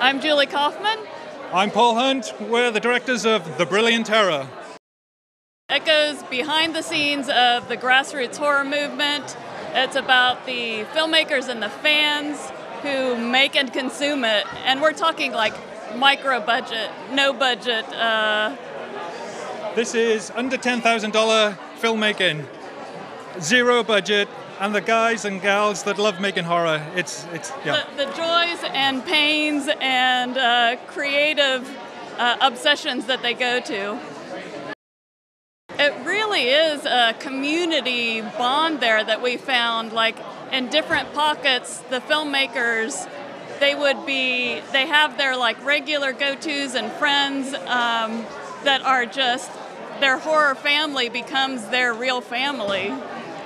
I'm Julie Kauffman. I'm Paul Hunt. We're the directors of The Brilliant Terror. It goes behind the scenes of the grassroots horror movement. It's about the filmmakers and the fans who make and consume it. And we're talking like micro budget, no budget. Uh... This is under $10,000 filmmaking, zero budget, and the guys and gals that love making horror. It's, it's yeah. The, the joys and pains and uh, creative uh, obsessions that they go to. It really is a community bond there that we found. Like in different pockets, the filmmakers, they would be, they have their like regular go tos and friends um, that are just, their horror family becomes their real family.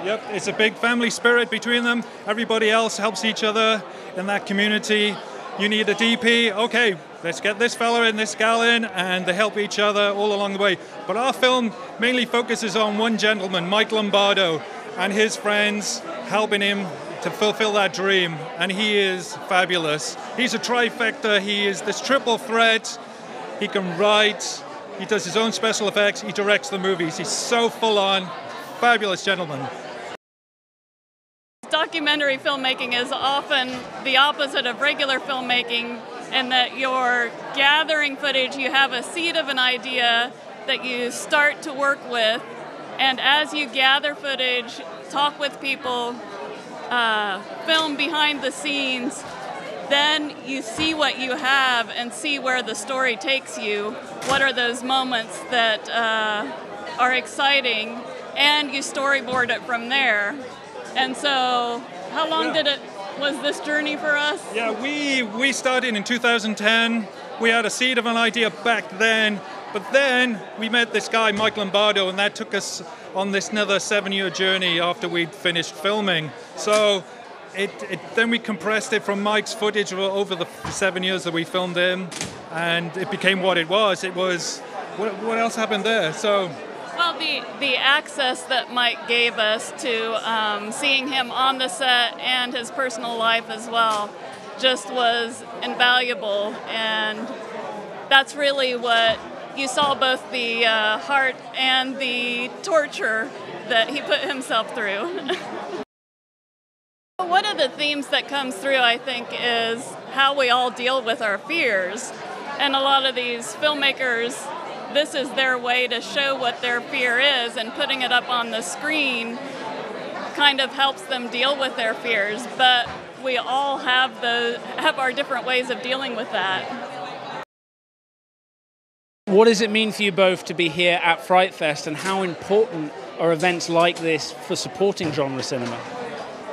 Yep, it's a big family spirit between them. Everybody else helps each other in that community. You need a DP, okay, let's get this fella in, this gal in, and they help each other all along the way. But our film mainly focuses on one gentleman, Mike Lombardo, and his friends helping him to fulfill that dream, and he is fabulous. He's a trifecta, he is this triple threat. He can write, he does his own special effects, he directs the movies. He's so full on, fabulous gentleman documentary filmmaking is often the opposite of regular filmmaking in that you're gathering footage, you have a seed of an idea that you start to work with, and as you gather footage, talk with people, uh, film behind the scenes, then you see what you have and see where the story takes you. What are those moments that uh, are exciting, and you storyboard it from there. And so, how long yeah. did it was this journey for us? Yeah, we we started in 2010. We had a seed of an idea back then, but then we met this guy Mike Lombardo, and that took us on this another seven-year journey after we'd finished filming. So. It, it, then we compressed it from Mike's footage over the seven years that we filmed in, and it became what it was. It was what, what else happened there? So well, the, the access that Mike gave us to um, seeing him on the set and his personal life as well just was invaluable. And that's really what you saw both the uh, heart and the torture that he put himself through. One of the themes that comes through, I think, is how we all deal with our fears. And a lot of these filmmakers this is their way to show what their fear is, and putting it up on the screen kind of helps them deal with their fears. But we all have the have our different ways of dealing with that. What does it mean for you both to be here at Fright Fest, and how important are events like this for supporting genre cinema?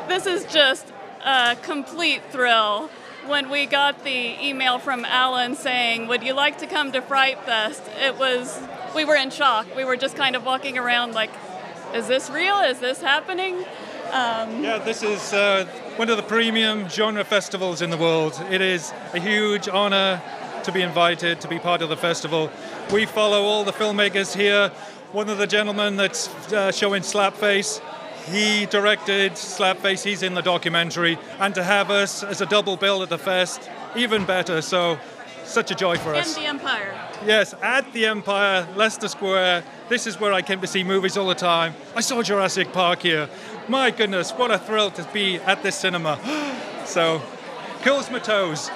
This is just a complete thrill when we got the email from Alan saying, Would you like to come to Fright Fest? It was, we were in shock. We were just kind of walking around like, Is this real? Is this happening? Um, yeah, this is uh, one of the premium genre festivals in the world. It is a huge honor to be invited to be part of the festival. We follow all the filmmakers here. One of the gentlemen that's uh, showing Slapface he directed Slapface, he's in the documentary, and to have us as a double bill at the fest, even better. So, such a joy for us. And the Empire. Yes, at the Empire, Leicester Square. This is where I came to see movies all the time. I saw Jurassic Park here. My goodness, what a thrill to be at this cinema. so, kills my toes.